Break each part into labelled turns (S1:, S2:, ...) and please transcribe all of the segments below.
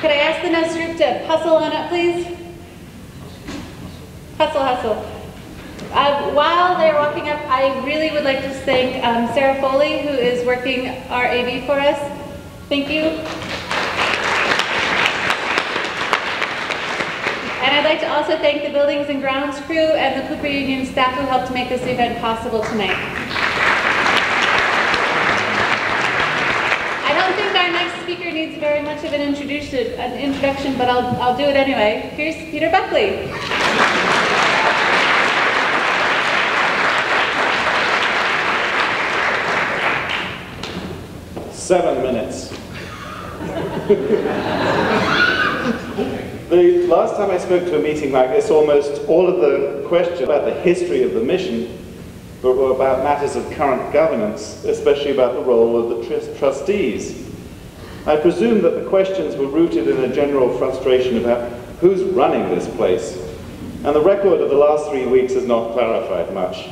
S1: Could I ask the next group to hustle on up, please? Hustle, hustle. Uh, while they're walking up, I really would like to thank um, Sarah Foley, who is working our AV for us. Thank you. And I'd like to also thank the Buildings and Grounds crew and the Cooper Union staff who helped make this event possible tonight. I don't think our next speaker needs very much of an introduction, an introduction but I'll, I'll do it anyway. Here's Peter Buckley.
S2: Seven minutes. the last time I spoke to a meeting like this, almost all of the questions about the history of the mission were about matters of current governance, especially about the role of the tr trustees. I presume that the questions were rooted in a general frustration about who's running this place. And the record of the last three weeks has not clarified much.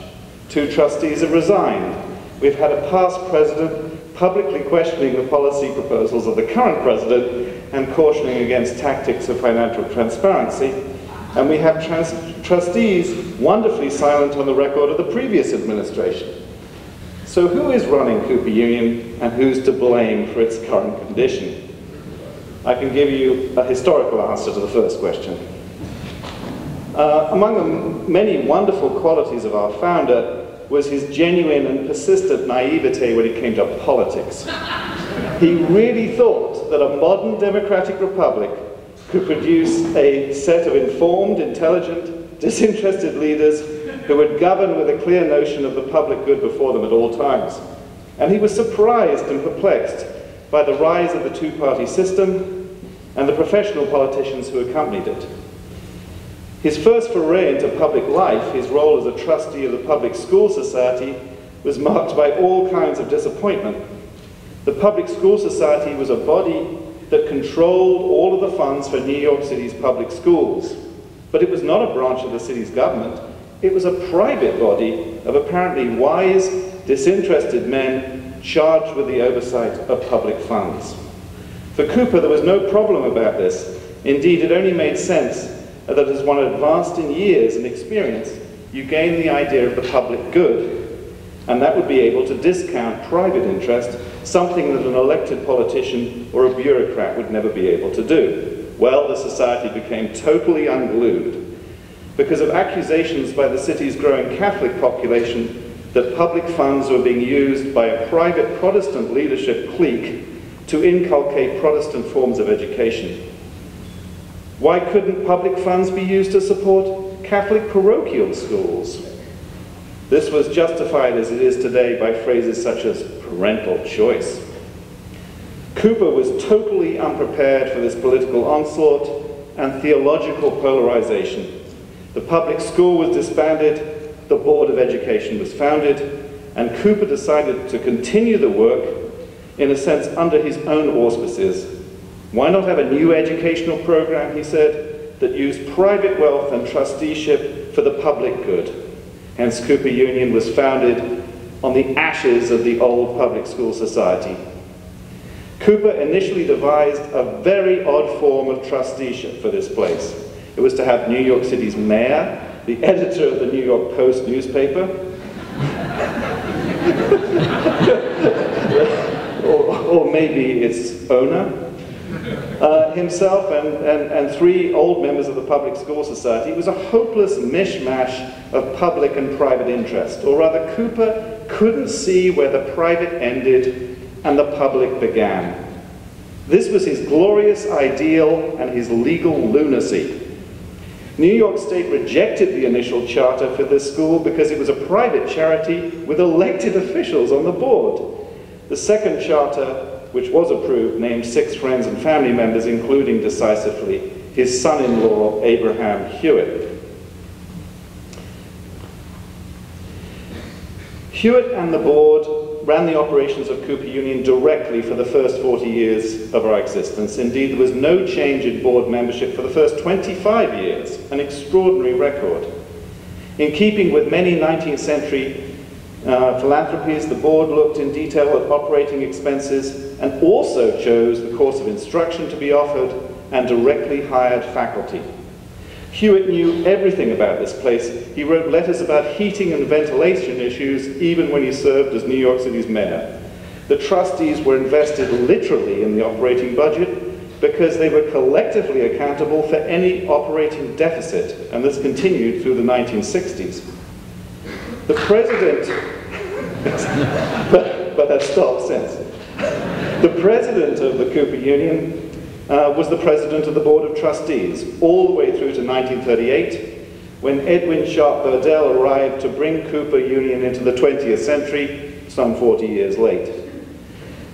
S2: Two trustees have resigned. We've had a past president publicly questioning the policy proposals of the current president and cautioning against tactics of financial transparency. And we have trustees wonderfully silent on the record of the previous administration. So who is running Cooper Union and who's to blame for its current condition? I can give you a historical answer to the first question. Uh, among the many wonderful qualities of our founder was his genuine and persistent naivete when it came to politics. He really thought that a modern democratic republic could produce a set of informed, intelligent, disinterested leaders who would govern with a clear notion of the public good before them at all times. And he was surprised and perplexed by the rise of the two-party system and the professional politicians who accompanied it. His first foray into public life, his role as a trustee of the Public School Society, was marked by all kinds of disappointment. The Public School Society was a body that controlled all of the funds for New York City's public schools. But it was not a branch of the city's government. It was a private body of apparently wise, disinterested men charged with the oversight of public funds. For Cooper, there was no problem about this. Indeed, it only made sense that as one advanced in years and experience, you gain the idea of the public good. And that would be able to discount private interest, something that an elected politician or a bureaucrat would never be able to do. Well, the society became totally unglued because of accusations by the city's growing Catholic population that public funds were being used by a private Protestant leadership clique to inculcate Protestant forms of education. Why couldn't public funds be used to support Catholic parochial schools? This was justified as it is today by phrases such as parental choice. Cooper was totally unprepared for this political onslaught and theological polarization. The public school was disbanded, the Board of Education was founded, and Cooper decided to continue the work, in a sense, under his own auspices why not have a new educational program, he said, that used private wealth and trusteeship for the public good? Hence, Cooper Union was founded on the ashes of the old public school society. Cooper initially devised a very odd form of trusteeship for this place. It was to have New York City's mayor, the editor of the New York Post newspaper, or, or maybe its owner, uh, himself and, and, and three old members of the Public School Society. It was a hopeless mishmash of public and private interest, or rather Cooper couldn't see where the private ended and the public began. This was his glorious ideal and his legal lunacy. New York State rejected the initial charter for this school because it was a private charity with elected officials on the board. The second charter which was approved, named six friends and family members, including decisively his son-in-law, Abraham Hewitt. Hewitt and the board ran the operations of Cooper Union directly for the first 40 years of our existence. Indeed, there was no change in board membership for the first 25 years, an extraordinary record. In keeping with many 19th century uh, philanthropies, the board looked in detail at operating expenses and also chose the course of instruction to be offered and directly hired faculty. Hewitt knew everything about this place. He wrote letters about heating and ventilation issues even when he served as New York City's mayor. The trustees were invested literally in the operating budget because they were collectively accountable for any operating deficit, and this continued through the 1960s. The president, but, but has stopped since. The president of the Cooper Union uh, was the president of the Board of Trustees all the way through to 1938 when Edwin Sharp Burdell arrived to bring Cooper Union into the 20th century some 40 years late.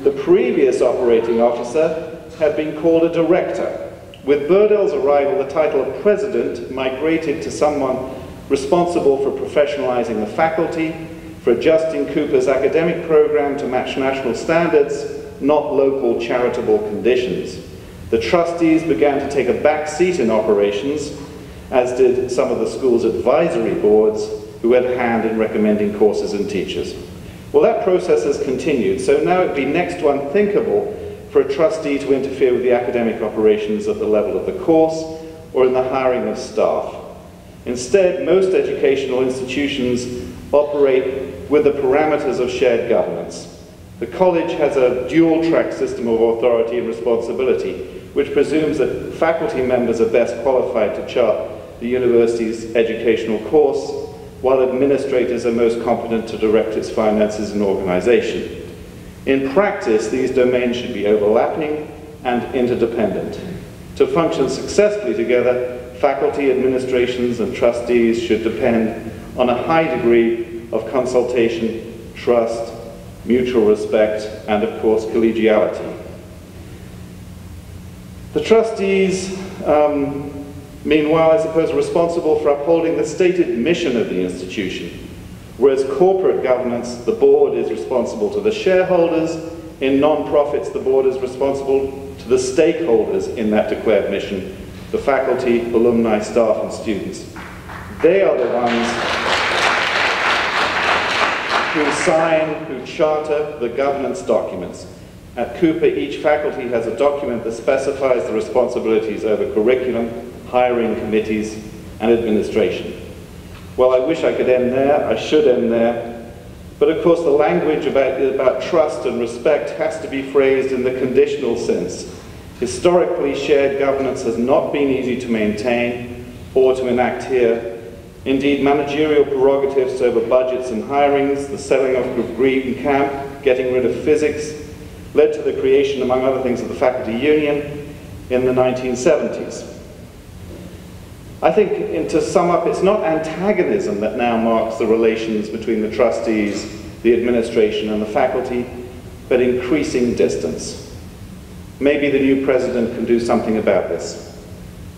S2: The previous operating officer had been called a director. With Burdell's arrival, the title of president migrated to someone responsible for professionalizing the faculty, for adjusting Cooper's academic program to match national standards, not local charitable conditions. The trustees began to take a back seat in operations, as did some of the school's advisory boards, who had a hand in recommending courses and teachers. Well, that process has continued, so now it'd be next to unthinkable for a trustee to interfere with the academic operations at the level of the course or in the hiring of staff. Instead, most educational institutions operate with the parameters of shared governance. The college has a dual-track system of authority and responsibility, which presumes that faculty members are best qualified to chart the university's educational course, while administrators are most competent to direct its finances and organization. In practice, these domains should be overlapping and interdependent. To function successfully together, faculty, administrations, and trustees should depend on a high degree of consultation, trust, mutual respect, and of course, collegiality. The trustees, um, meanwhile, I suppose, are responsible for upholding the stated mission of the institution, whereas corporate governance, the board is responsible to the shareholders, in non-profits, the board is responsible to the stakeholders in that declared mission, the faculty, alumni, staff, and students. They are the ones who sign, who charter the governance documents. At Cooper, each faculty has a document that specifies the responsibilities over curriculum, hiring committees, and administration. Well, I wish I could end there, I should end there, but of course the language about, about trust and respect has to be phrased in the conditional sense. Historically, shared governance has not been easy to maintain or to enact here. Indeed, managerial prerogatives over budgets and hirings, the selling off of Green Camp, getting rid of physics, led to the creation, among other things, of the Faculty Union in the 1970s. I think, and to sum up, it's not antagonism that now marks the relations between the trustees, the administration, and the faculty, but increasing distance. Maybe the new president can do something about this,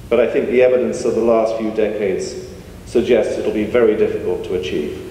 S2: but I think the evidence of the last few decades suggests it'll be very difficult to achieve.